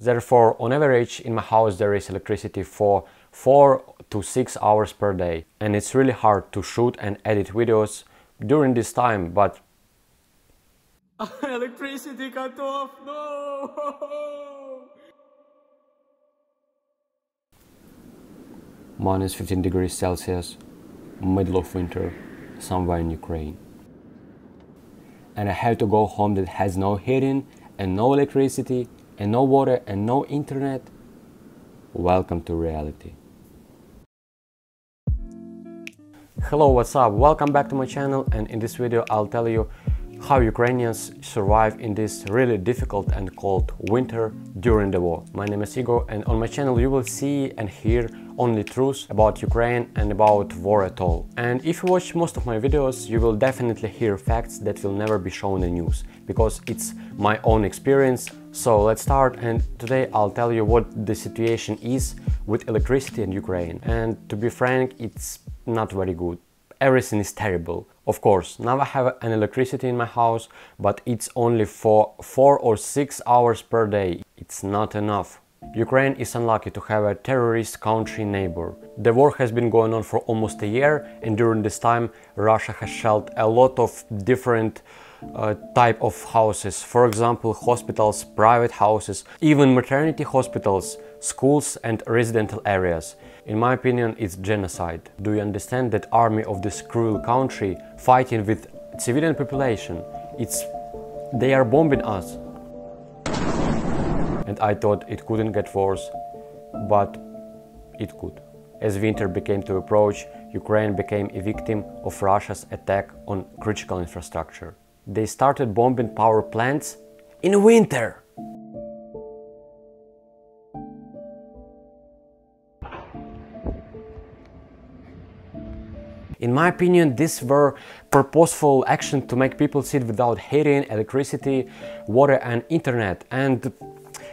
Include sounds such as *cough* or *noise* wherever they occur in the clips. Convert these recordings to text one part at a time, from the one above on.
Therefore, on average in my house there is electricity for 4 to 6 hours per day and it's really hard to shoot and edit videos during this time but *laughs* Electricity cut off! No! *laughs* minus 15 degrees Celsius, middle of winter, somewhere in Ukraine. And I have to go home that has no heating and no electricity and no water and no internet. Welcome to reality. Hello, what's up? Welcome back to my channel and in this video I'll tell you how Ukrainians survive in this really difficult and cold winter during the war. My name is Igor and on my channel you will see and hear only truths about Ukraine and about war at all. And if you watch most of my videos, you will definitely hear facts that will never be shown in news, because it's my own experience. So let's start and today I'll tell you what the situation is with electricity in Ukraine. And to be frank, it's not very good everything is terrible. Of course, now I have an electricity in my house, but it's only for 4 or 6 hours per day. It's not enough. Ukraine is unlucky to have a terrorist country neighbor. The war has been going on for almost a year and during this time Russia has shelled a lot of different uh, type of houses. For example, hospitals, private houses, even maternity hospitals, schools and residential areas. In my opinion, it's genocide. Do you understand that army of this cruel country fighting with civilian population? It's they are bombing us. And I thought it couldn't get worse, but it could. As winter began to approach, Ukraine became a victim of Russia's attack on critical infrastructure. They started bombing power plants in winter. In my opinion, these were purposeful actions to make people sit without heating, electricity, water and internet. And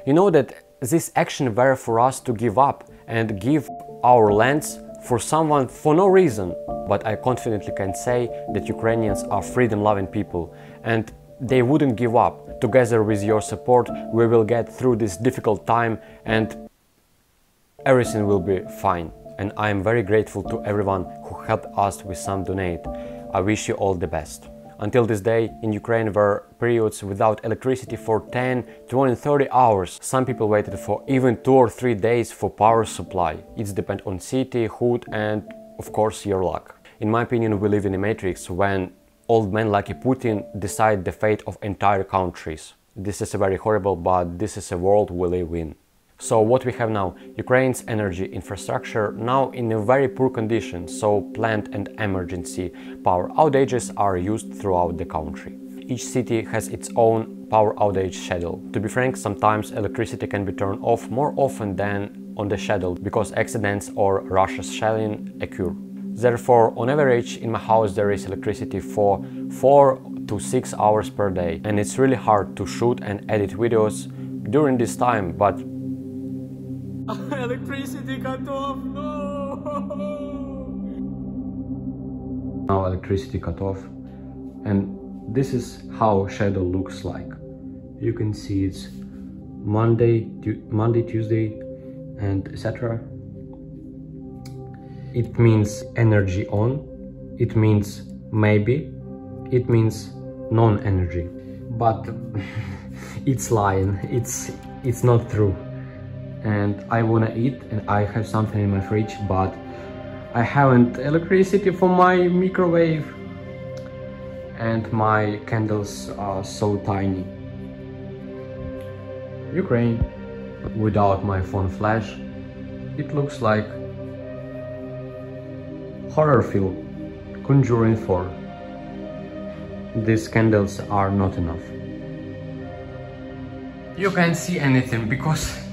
you know that this action were for us to give up and give our lands for someone for no reason. But I confidently can say that Ukrainians are freedom-loving people and they wouldn't give up. Together with your support, we will get through this difficult time and everything will be fine and I am very grateful to everyone who helped us with some donate. I wish you all the best. Until this day, in Ukraine were periods without electricity for 10, 20, 30 hours. Some people waited for even 2 or 3 days for power supply. It's depend on city, hood and of course your luck. In my opinion, we live in a matrix when old men like Putin decide the fate of entire countries. This is a very horrible, but this is a world we live in. So what we have now, Ukraine's energy infrastructure now in a very poor condition, so plant and emergency power outages are used throughout the country. Each city has its own power outage schedule. To be frank, sometimes electricity can be turned off more often than on the schedule because accidents or Russia's shelling occur. Therefore, on average, in my house there is electricity for 4 to 6 hours per day and it's really hard to shoot and edit videos during this time, but Oh, electricity cut off! No! *laughs* Now electricity cut off and this is how shadow looks like. You can see it's Monday, Monday, Tuesday and etc. It means energy on, it means maybe, it means non-energy. But *laughs* it's lying, it's, it's not true and I wanna eat and I have something in my fridge but I haven't electricity for my microwave and my candles are so tiny. Ukraine without my phone flash it looks like horror film Conjuring 4 these candles are not enough you can't see anything because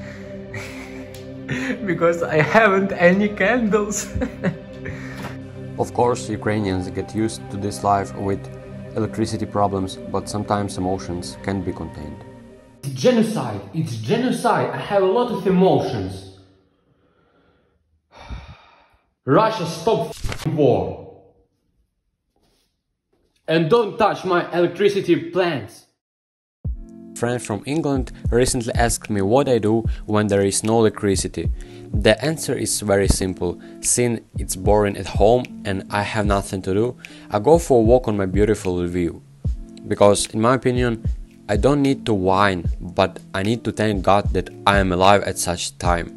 *laughs* because I haven't any candles. *laughs* of course, Ukrainians get used to this life with electricity problems, but sometimes emotions can be contained. It's genocide! It's genocide! I have a lot of emotions. *sighs* Russia, stop war! And don't touch my electricity plants! Friend from England recently asked me what I do when there is no electricity. The answer is very simple. Since it's boring at home and I have nothing to do, I go for a walk on my beautiful view. Because, in my opinion, I don't need to whine, but I need to thank God that I am alive at such time.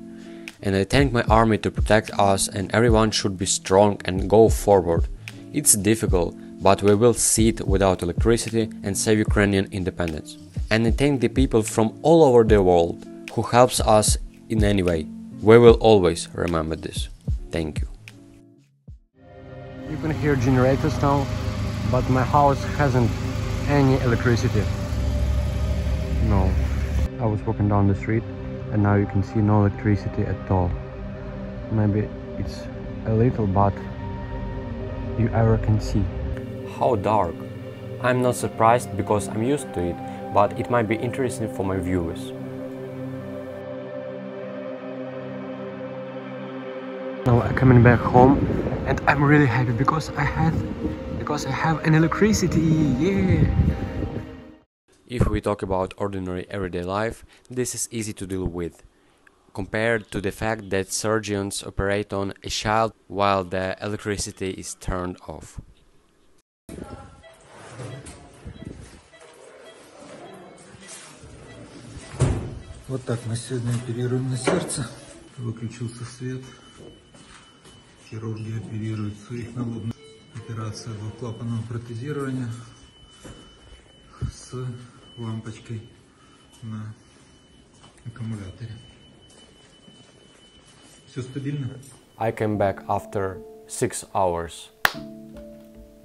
And I thank my army to protect us, and everyone should be strong and go forward. It's difficult, but we will see it without electricity and save Ukrainian independence. And thank the people from all over the world who helps us in any way. We will always remember this. Thank you. You can hear generators now, but my house hasn't any electricity. No. I was walking down the street and now you can see no electricity at all. Maybe it's a little but you ever can see. How dark. I'm not surprised because I'm used to it, but it might be interesting for my viewers. Now I'm coming back home and I'm really happy because I had because I have an electricity. Yeah. If we talk about ordinary everyday life, this is easy to deal with, compared to the fact that surgeons operate on a child while the electricity is turned off. Вот так мы сегодня оперируем на сердце. Выключился свет. Хирурги оперируют своих налобных. Операция двухклапанного протезирования с лампочкой на аккумуляторе. Все стабильно? I came back after six hours.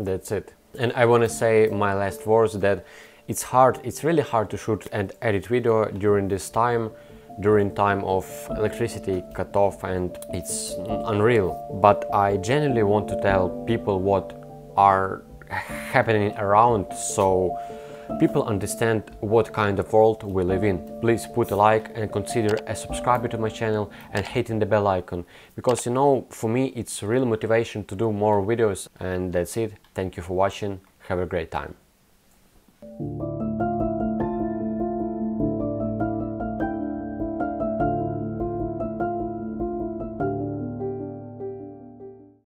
That's it. And I want to say my last words that it's hard, it's really hard to shoot and edit video during this time, during time of electricity cut off and it's unreal. But I genuinely want to tell people what are happening around so people understand what kind of world we live in. Please put a like and consider a subscriber to my channel and hitting the bell icon because you know for me it's real motivation to do more videos and that's it. Thank you for watching. Have a great time. Thank you.